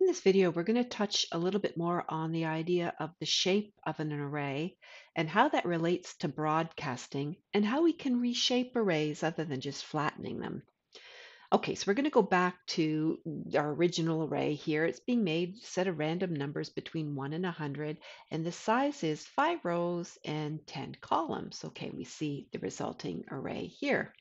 In this video, we're going to touch a little bit more on the idea of the shape of an array and how that relates to broadcasting and how we can reshape arrays other than just flattening them. Okay, so we're going to go back to our original array here. It's being made set of random numbers between 1 and 100, and the size is 5 rows and 10 columns. Okay, we see the resulting array here.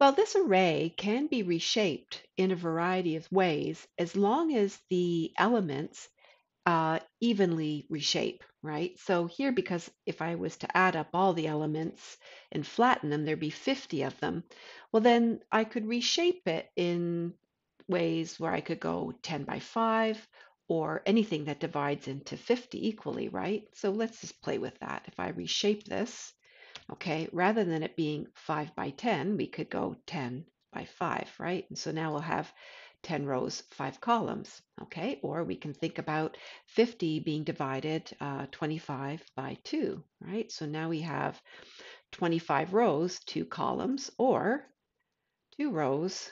Well, this array can be reshaped in a variety of ways as long as the elements uh, evenly reshape, right? So here, because if I was to add up all the elements and flatten them, there'd be 50 of them. Well, then I could reshape it in ways where I could go 10 by 5 or anything that divides into 50 equally, right? So let's just play with that. If I reshape this, Okay, rather than it being 5 by 10, we could go 10 by 5, right? And so now we'll have 10 rows, 5 columns, okay? Or we can think about 50 being divided uh, 25 by 2, right? So now we have 25 rows, 2 columns, or 2 rows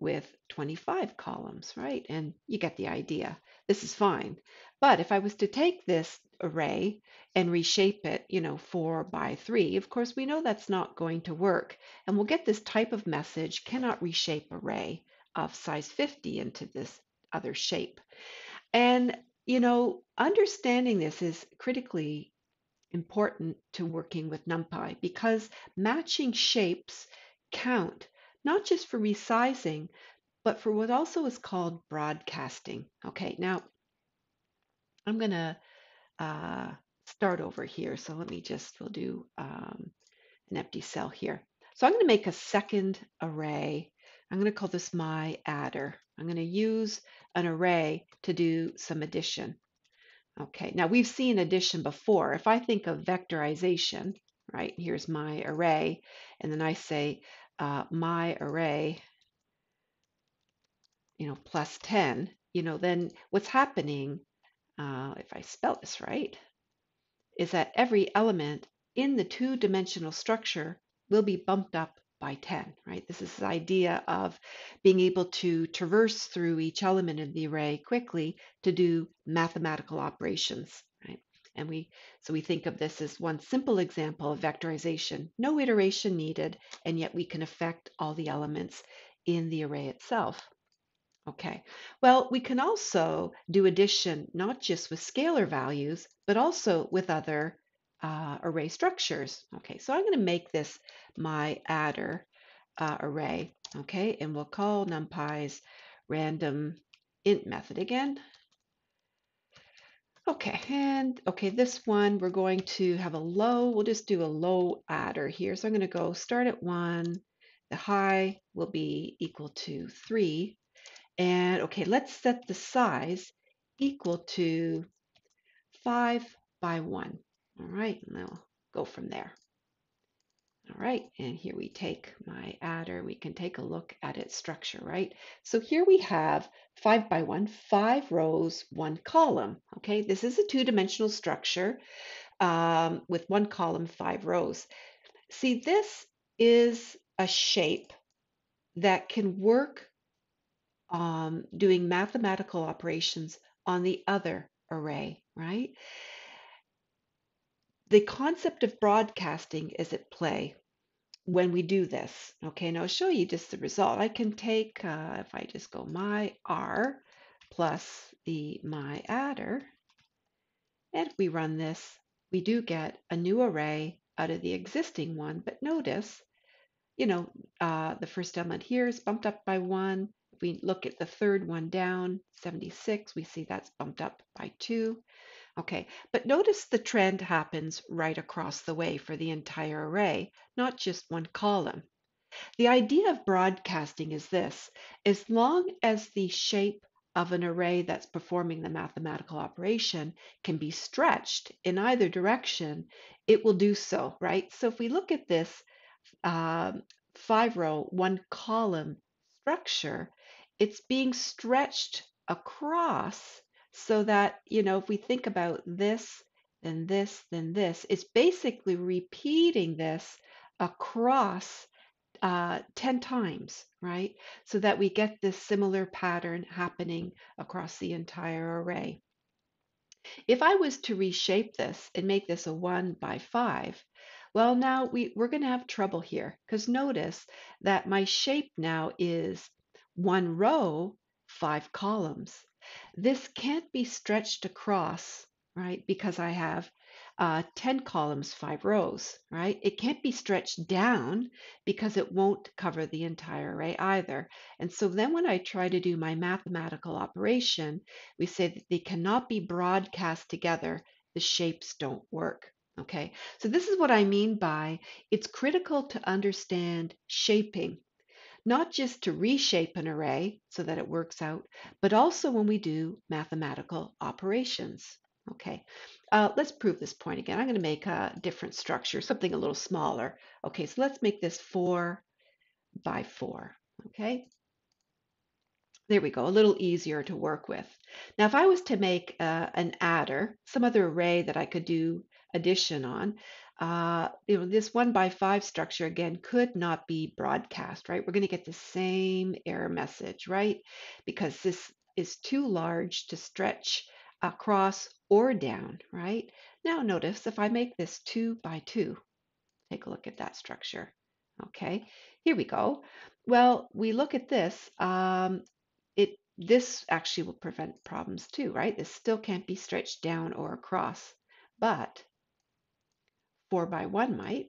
with 25 columns, right? And you get the idea. This is fine. But if I was to take this array and reshape it, you know, four by three, of course, we know that's not going to work. And we'll get this type of message, cannot reshape array of size 50 into this other shape. And, you know, understanding this is critically important to working with NumPy because matching shapes count not just for resizing, but for what also is called broadcasting. Okay, now I'm going to uh, start over here. So let me just, we'll do um, an empty cell here. So I'm going to make a second array. I'm going to call this my adder. I'm going to use an array to do some addition. Okay, now we've seen addition before. If I think of vectorization, right, here's my array, and then I say uh, my array, you know, plus 10, you know, then what's happening uh, if I spell this right, is that every element in the two-dimensional structure will be bumped up by 10, right? This is the idea of being able to traverse through each element in the array quickly to do mathematical operations, right? And we, so we think of this as one simple example of vectorization, no iteration needed, and yet we can affect all the elements in the array itself. Okay, well, we can also do addition not just with scalar values, but also with other uh, array structures. Okay, so I'm going to make this my adder uh, array, okay, and we'll call NumPy's random int method again. Okay, and okay, this one we're going to have a low, we'll just do a low adder here. So I'm going to go start at one, the high will be equal to three, and okay, let's set the size equal to 5 by 1. All right, and I'll go from there. All right, and here we take my adder. We can take a look at its structure, right? So here we have 5 by 1, 5 rows, 1 column. Okay, this is a two-dimensional structure um, with one column, 5 rows. See, this is a shape that can work um, doing mathematical operations on the other array, right? The concept of broadcasting is at play when we do this. Okay, now I'll show you just the result. I can take, uh, if I just go my R plus the my adder, and we run this, we do get a new array out of the existing one, but notice, you know, uh, the first element here is bumped up by one, we look at the third one down, 76, we see that's bumped up by two. Okay, but notice the trend happens right across the way for the entire array, not just one column. The idea of broadcasting is this, as long as the shape of an array that's performing the mathematical operation can be stretched in either direction, it will do so, right? So if we look at this uh, five row, one column structure, it's being stretched across so that, you know, if we think about this, then this, then this, it's basically repeating this across uh, 10 times, right? So that we get this similar pattern happening across the entire array. If I was to reshape this and make this a 1 by 5, well, now we, we're going to have trouble here because notice that my shape now is one row, five columns. This can't be stretched across, right, because I have uh, 10 columns, five rows, right? It can't be stretched down because it won't cover the entire array either. And so then when I try to do my mathematical operation, we say that they cannot be broadcast together. The shapes don't work. Okay, so this is what I mean by it's critical to understand shaping, not just to reshape an array so that it works out, but also when we do mathematical operations. Okay, uh, let's prove this point again. I'm going to make a different structure, something a little smaller. Okay, so let's make this 4 by 4. Okay, there we go, a little easier to work with. Now, if I was to make uh, an adder, some other array that I could do addition on, uh, you know, this one by five structure again could not be broadcast, right? We're going to get the same error message, right? Because this is too large to stretch across or down, right? Now notice if I make this two by two, take a look at that structure. Okay, here we go. Well, we look at this, um, it this actually will prevent problems too, right? This still can't be stretched down or across, but four by one might.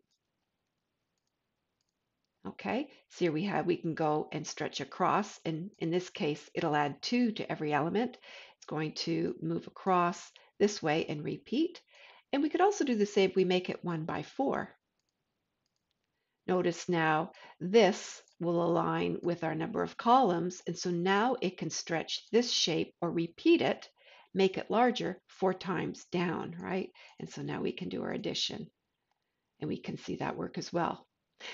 Okay, so here we have, we can go and stretch across, and in this case, it'll add two to every element. It's going to move across this way and repeat. And we could also do the same if we make it one by four. Notice now this will align with our number of columns, and so now it can stretch this shape or repeat it, make it larger four times down, right? And so now we can do our addition, and we can see that work as well.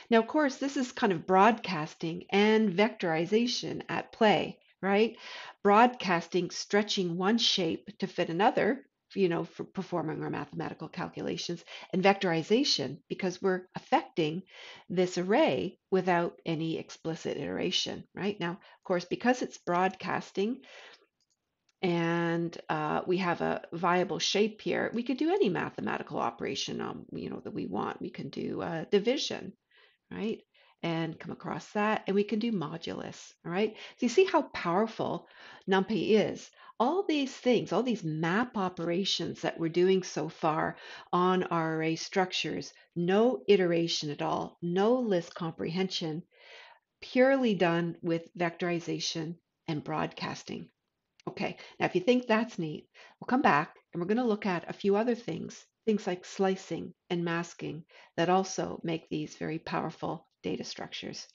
Now, of course, this is kind of broadcasting and vectorization at play, right? Broadcasting, stretching one shape to fit another, you know, for performing our mathematical calculations, and vectorization because we're affecting this array without any explicit iteration, right? Now, of course, because it's broadcasting, and uh, we have a viable shape here, we could do any mathematical operation, you know, that we want. We can do uh, division, right? And come across that, and we can do modulus, all right? So you see how powerful NumPy is. All these things, all these map operations that we're doing so far on our array structures, no iteration at all, no list comprehension, purely done with vectorization and broadcasting. Okay, now if you think that's neat, we'll come back and we're going to look at a few other things things like slicing and masking that also make these very powerful data structures.